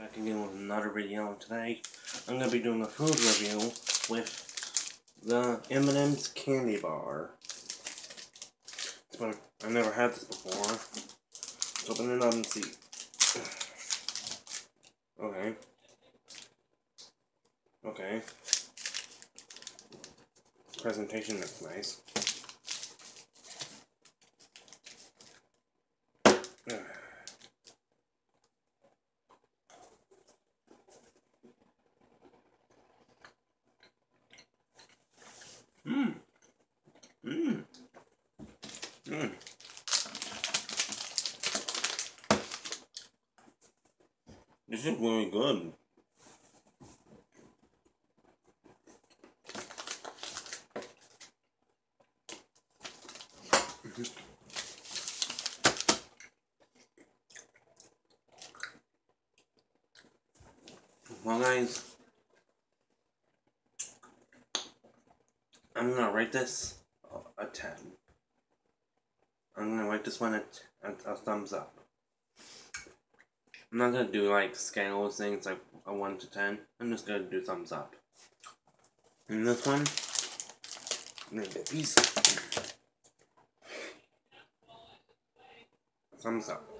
back again with another video. Today, I'm going to be doing a food review with the M&M's candy bar. But I never had this before. Let's open it up and see. Okay. Okay. Presentation looks nice. Mmm. Mmm. Mmm. This is really good. Well guys, I'm gonna rate this uh, a 10. I'm gonna rate this one a, a, a thumbs up. I'm not gonna do like scales things like a 1 to 10. I'm just gonna do thumbs up. And this one, gonna get piece. Thumbs up.